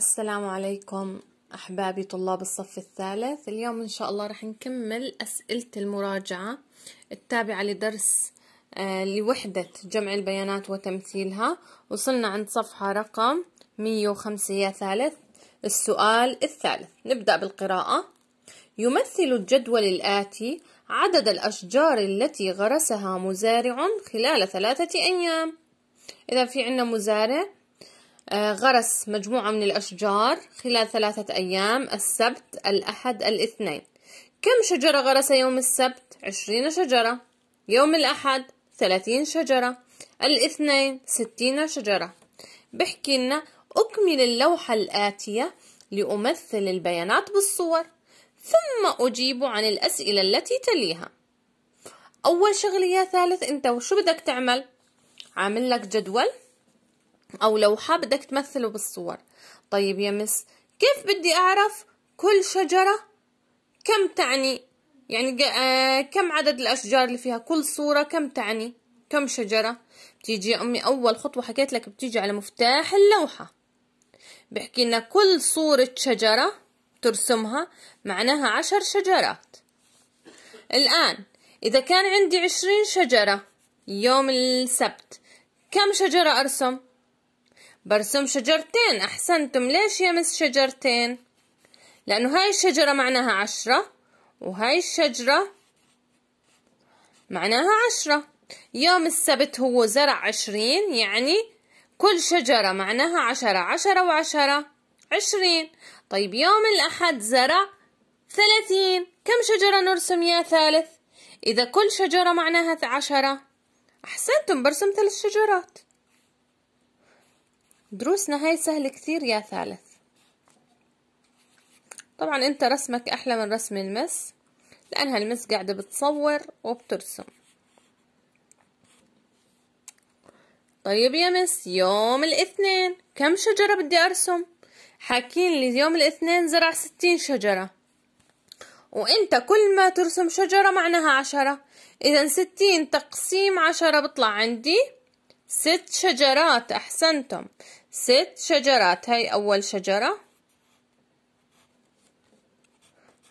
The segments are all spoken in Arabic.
السلام عليكم أحبابي طلاب الصف الثالث. اليوم إن شاء الله رح نكمل أسئلة المراجعة التابعة لدرس آه، لوحدة جمع البيانات وتمثيلها. وصلنا عند صفحة رقم 105 يا ثالث السؤال الثالث. نبدأ بالقراءة. يمثل الجدول الآتي عدد الأشجار التي غرسها مزارع خلال ثلاثة أيام. إذا في عنا مزارع غرس مجموعة من الأشجار خلال ثلاثة أيام السبت الأحد الاثنين. كم شجرة غرس يوم السبت؟ عشرين شجرة. يوم الأحد ثلاثين شجرة. الاثنين ستين شجرة. بحكي لنا أكمل اللوحة الآتية لأمثل البيانات بالصور ثم أجيب عن الأسئلة التي تليها. أول شغلة يا ثالث أنت وشو بدك تعمل؟ عامل لك جدول؟ أو لوحة بدك تمثله بالصور. طيب يا مس كيف بدي أعرف كل شجرة كم تعني؟ يعني آه كم عدد الأشجار اللي فيها؟ كل صورة كم تعني؟ كم شجرة؟ بتيجي أمي أول خطوة حكيت لك بتيجي على مفتاح اللوحة. بحكي لنا كل صورة شجرة ترسمها معناها عشر شجرات. الآن إذا كان عندي عشرين شجرة يوم السبت كم شجرة أرسم؟ برسم شجرتين. أحسنتم. ليش يا مس شجرتين؟ لأنه هاي الشجرة معناها عشرة وهاي الشجرة معناها عشرة. يوم السبت هو زرع عشرين يعني كل شجرة معناها عشرة عشرة وعشرة عشرين. طيب يوم الأحد زرع ثلاثين. كم شجرة نرسم يا ثالث؟ إذا كل شجرة معناها عشرة. أحسنتم برسم ثلاث شجرات. دروسنا هاي سهل كثير يا ثالث. طبعا أنت رسمك أحلى من رسم المس لأنها المس قاعدة بتصور وبترسم. طيب يا مس يوم الاثنين كم شجرة بدي أرسم؟ حاكين لي يوم الاثنين زرع ستين شجرة. وأنت كل ما ترسم شجرة معناها عشرة. اذا ستين تقسيم عشرة بطلع عندي ست شجرات أحسنتم. ست شجرات. هاي أول شجرة.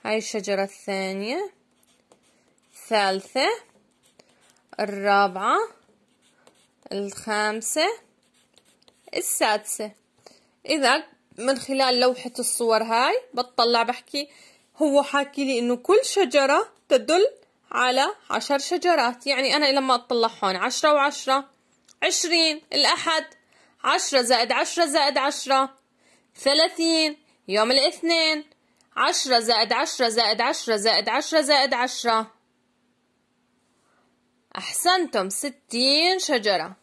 هاي الشجرة الثانية. الثالثة. الرابعة. الخامسة. السادسة. إذا من خلال لوحة الصور هاي بطلع بحكي هو حاكي لي إنه كل شجرة تدل على عشر شجرات. يعني أنا لما أطلع هون عشرة وعشرة عشرين الأحد. عشرة زائد عشرة زائد عشرة. ثلاثين. يوم الاثنين. عشرة زائد عشرة زائد عشرة زائد عشرة زائد عشرة. أحسنتم. ستين شجرة.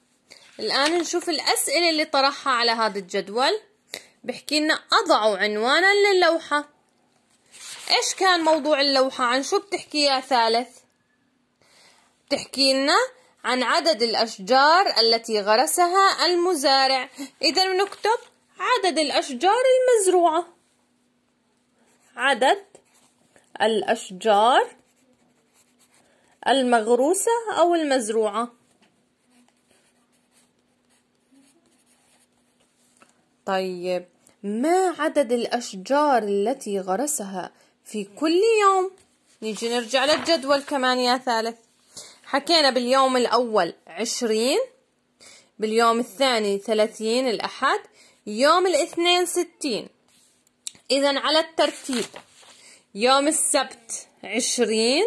الآن نشوف الأسئلة اللي طرحها على هذا الجدول. بحكي لنا أضعوا عنوانا للوحة. إيش كان موضوع اللوحة؟ عن شو بتحكي يا ثالث؟ بتحكي لنا عن عدد الأشجار التي غرسها المزارع. إذا نكتب عدد الأشجار المزروعة. عدد الأشجار المغروسة أو المزروعة. طيب ما عدد الأشجار التي غرسها في كل يوم؟ نيجي نرجع للجدول كمان يا ثالث. حكينا باليوم الأول عشرين باليوم الثاني ثلاثين الأحد يوم الاثنين ستين. إذا على الترتيب يوم السبت عشرين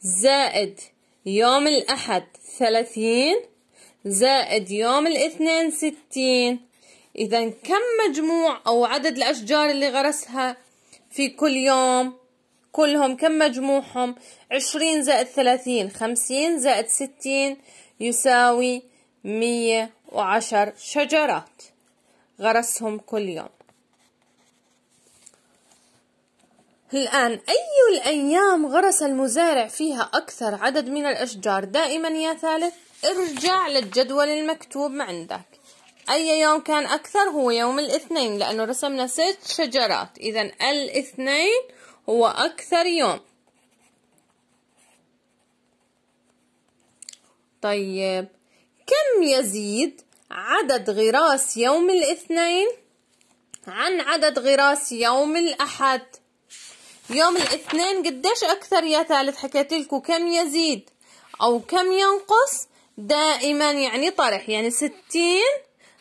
زائد يوم الأحد ثلاثين زائد يوم الاثنين ستين. إذا كم مجموع أو عدد الأشجار اللي غرسها في كل يوم؟ كلهم كم مجموعهم؟ عشرين زائد ثلاثين خمسين زائد ستين يساوي مية وعشر شجرات. غرسهم كل يوم. الآن أي الأيام غرس المزارع فيها أكثر عدد من الأشجار؟ دائما يا ثالث ارجع للجدول المكتوب عندك. أي يوم كان أكثر؟ هو يوم الاثنين لأنه رسمنا ست شجرات. إذا الاثنين هو أكثر يوم. طيب كم يزيد عدد غراس يوم الاثنين؟ عن عدد غراس يوم الأحد. يوم الاثنين قديش أكثر يا ثالث؟ حكيت لكم كم يزيد أو كم ينقص؟ دائما يعني طرح يعني ستين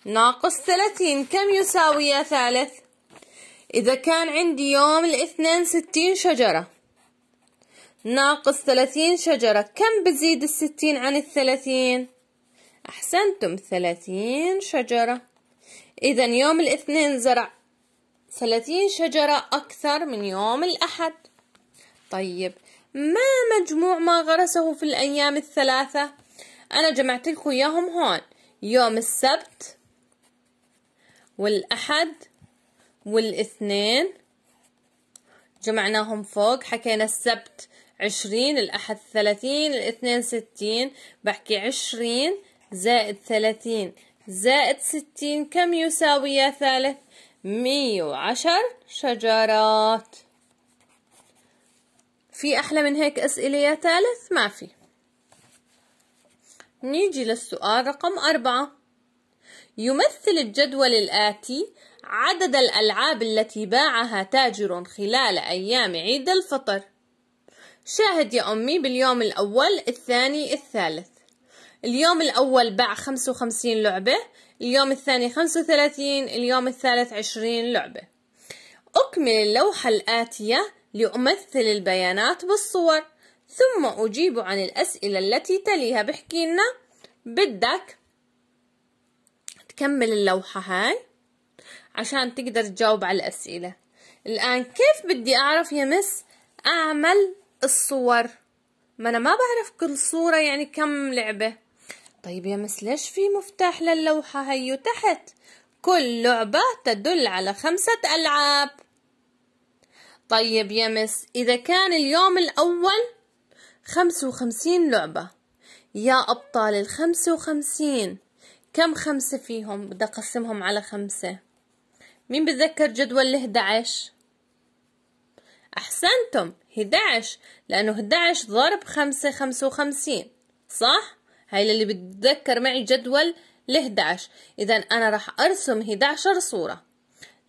ناقص ثلاثين. كم يساوي يا ثالث؟ إذا كان عندي يوم الاثنين ستين شجرة. ناقص ثلاثين شجرة. كم بزيد الستين عن الثلاثين؟ أحسنتم ثلاثين شجرة. إذا يوم الاثنين زرع ثلاثين شجرة أكثر من يوم الأحد. طيب ما مجموع ما غرسه في الأيام الثلاثة؟ أنا جمعت لكم إياهم هون. يوم السبت والأحد والاثنين. جمعناهم فوق. حكينا السبت عشرين الأحد ثلاثين الاثنين ستين. بحكي عشرين زائد ثلاثين. زائد ستين كم يساوي يا ثالث؟ مية وعشر شجرات. في أحلى من هيك أسئلة يا ثالث؟ ما في. نيجي للسؤال رقم أربعة. يمثل الجدول الآتي عدد الألعاب التي باعها تاجر خلال أيام عيد الفطر. شاهد يا أمي باليوم الأول الثاني الثالث. اليوم الأول باع خمسة وخمسين لعبة اليوم الثاني خمسة وثلاثين اليوم الثالث عشرين لعبة. أكمل اللوحة الآتية لأمثل البيانات بالصور ثم أجيب عن الأسئلة التي تليها. بحكي لنا؟ بدك تكمل اللوحة هاي؟ عشان تقدر تجاوب على الأسئلة. الآن كيف بدي أعرف يا مس أعمل الصور؟ ما أنا ما بعرف كل صورة يعني كم لعبة. طيب يا مس ليش في مفتاح للوحة هيو تحت كل لعبة تدل على خمسة ألعاب. طيب يا مس إذا كان اليوم الأول خمسة وخمسين لعبة. يا أبطال الخمسة وخمسين كم خمسة فيهم؟ بدي أقسمهم على خمسة. مين بتذكر جدول ال 11 أحسنتم 11 لأنه 11 ضرب 5 55 صح؟ هاي اللي بتذكر معي جدول ل 11 إذا أنا راح أرسم 11 صورة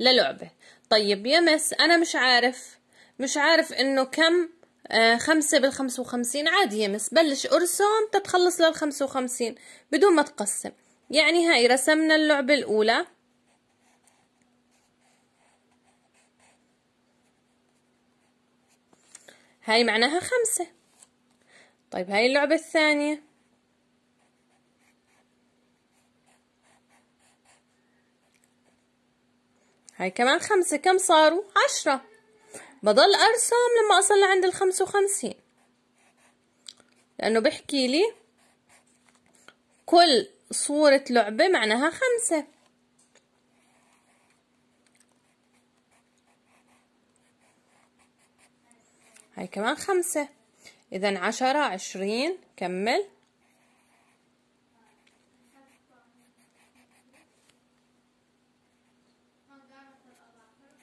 للعبة. طيب يا مس أنا مش عارف مش عارف إنه كم آه خمسة بالخمسة وخمسين. عادي يا مس بلش أرسم تتخلص للخمسة وخمسين بدون ما تقسم. يعني هاي رسمنا اللعبة الأولى. هاي معناها خمسة. طيب هاي اللعبة الثانية. هاي كمان خمسة. كم صاروا؟ عشرة. بضل أرسم لما أصل لعند الخمسة وخمسين. لأنه بحكي لي كل صورة لعبة معناها خمسة. هاي كمان خمسة. إذا عشرة عشرين كمل.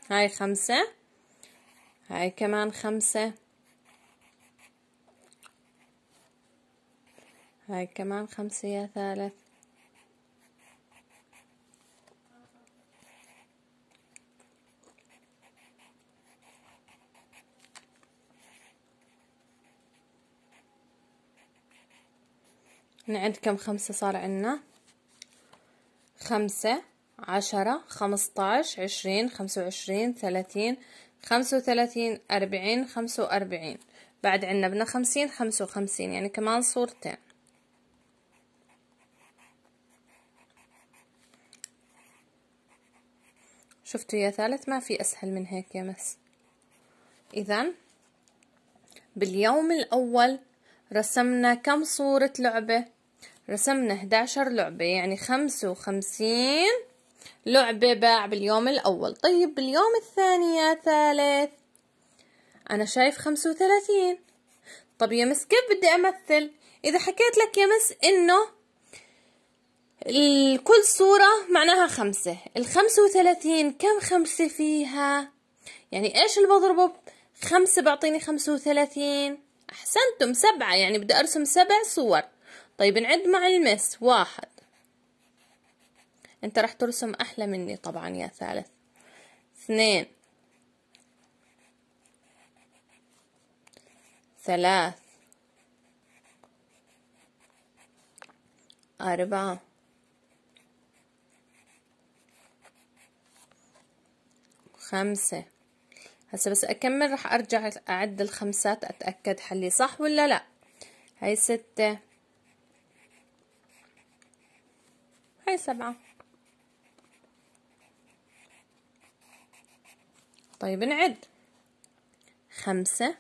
هاي خمسة. هاي كمان خمسة. هاي كمان خمسة يا ثالث. نعد كم خمسة صار عنا خمسة عشرة خمسطاش عشرين خمسة وعشرين ثلاثين خمسة وثلاثين أربعين خمسة وأربعين. بعد عنا بنا خمسين خمسة وخمسين يعني كمان صورتين. شفتوا يا ثالث؟ ما في أسهل من هيك يا مس. إذا باليوم الأول رسمنا كم صورة لعبة؟ رسمنا 11 لعبة يعني 55 لعبة باع باليوم الأول. طيب باليوم الثاني يا ثالث؟ أنا شايف 35 طب يا مس كيف بدي أمثل؟ إذا حكيت لك يا مس إنه كل صورة معناها خمسة. الخمسة وثلاثين كم خمسة فيها؟ يعني إيش اللي بضربه خمسة بعطيني خمسة وثلاثين. أحسنتم سبعة يعني بدي أرسم سبع صور. طيب نعد مع المس. واحد. أنت رح ترسم أحلى مني طبعا يا ثالث. اثنين. ثلاث. أربعة. خمسة. هسه بس أكمل رح أرجع أعد الخمسات أتأكد حلي صح ولا لا؟ هاي ستة. هاي سبعة. طيب نعد. خمسة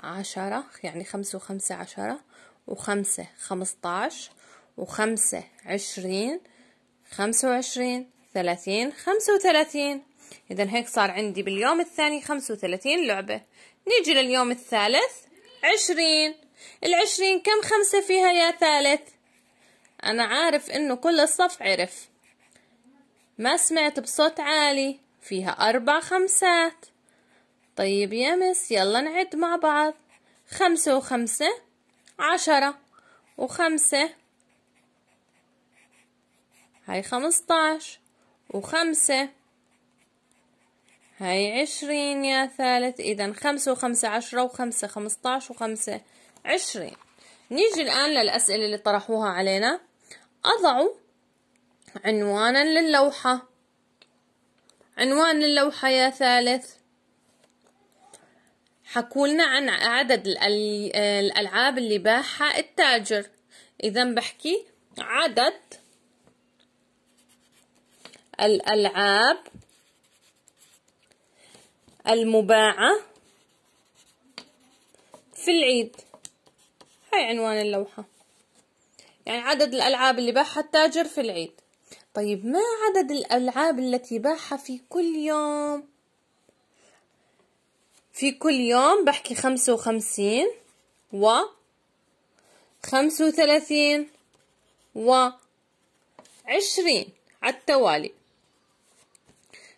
عشرة يعني خمسة وخمسة عشرة وخمسة خمسطاش وخمسة عشرين خمسة وعشرين ثلاثين خمسة وثلاثين. إذا هيك صار عندي باليوم الثاني خمسة وثلاثين لعبة. نيجي لليوم الثالث عشرين. العشرين كم خمسة فيها يا ثالث؟ أنا عارف إنه كل الصف عرف. ما سمعت بصوت عالي فيها أربع خمسات. طيب يا مس يلا نعد مع بعض. خمسة وخمسة عشرة وخمسة. هاي خمسطاش وخمسة. هاي عشرين يا ثالث. إذا خمسة وخمسة عشرة وخمسة خمسطاش وخمسة عشرين. نيجي الآن للأسئلة اللي طرحوها علينا. أضع عنوانا للوحة عنوان اللوحة يا ثالث. حكولنا عن عدد الألعاب اللي باعها التاجر. إذا بحكي عدد الألعاب المباعة في العيد. هاي عنوان اللوحة. يعني عدد الألعاب اللي باعها التاجر في العيد. طيب ما عدد الألعاب التي باعها في كل يوم؟ في كل يوم بحكي خمسة وخمسين و خمسة وثلاثين و عشرين على التوالي.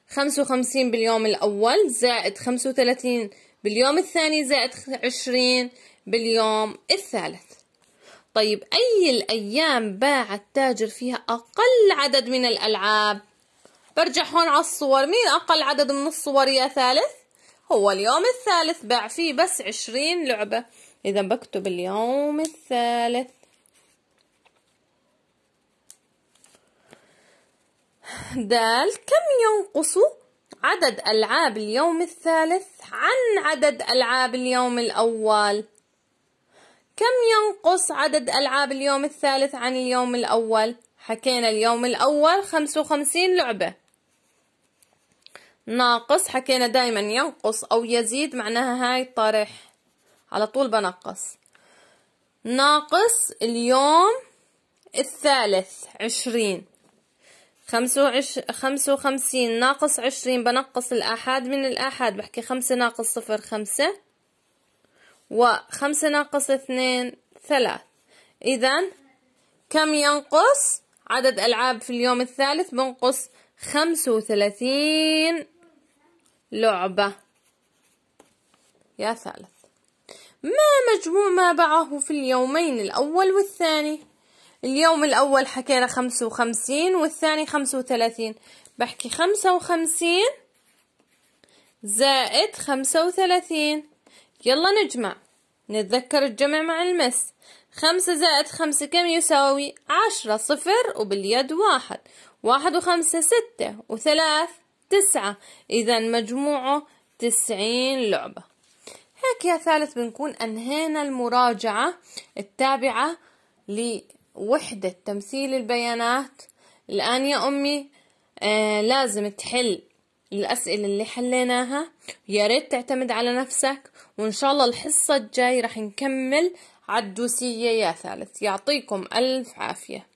خمسة وخمسين باليوم الأول زائد خمسة وثلاثين باليوم الثاني زائد عشرين باليوم الثالث. طيب أي الأيام باع التاجر فيها أقل عدد من الألعاب؟ برجع هون على الصور مين أقل عدد من الصور يا ثالث؟ هو اليوم الثالث باع فيه بس عشرين لعبة. إذا بكتب اليوم الثالث. دال كم ينقص عدد ألعاب اليوم الثالث عن عدد ألعاب اليوم الأول؟ كم ينقص عدد ألعاب اليوم الثالث عن اليوم الأول؟ حكينا اليوم الأول خمسة وخمسين لعبة. ناقص حكينا دايما ينقص أو يزيد معناها هاي طرح على طول بنقص. ناقص اليوم الثالث عشرين. خمسة, وخمسين ناقص عشرين بنقص الآحاد من الآحاد بحكي خمسة ناقص صفر خمسة. وخمسة ناقص اثنين ثلاث. إذا كم ينقص؟ عدد ألعاب في اليوم الثالث بنقص خمسة وثلاثين لعبة. يا ثالث. ما مجموع ما باعه في اليومين الأول والثاني؟ اليوم الأول حكينا خمسة وخمسين والثاني خمسة وثلاثين. بحكي خمسة وخمسين زائد خمسة وثلاثين. يلا نجمع. نتذكر الجمع مع المس. خمسة زائد خمسة كم يساوي عشرة؟ صفر وباليد واحد. واحد وخمسة ستة وثلاث تسعة. إذا مجموعه تسعين لعبة. هيك يا ثالث بنكون أنهينا المراجعة التابعة لوحدة تمثيل البيانات. الآن يا أمي آه لازم تحل الأسئلة اللي حليناها. يا ريت تعتمد على نفسك وإن شاء الله الحصة الجاي رح نكمل عالدوسية يا ثالث. يعطيكم ألف عافية.